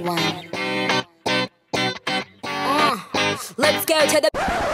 one. Uh, let's go to the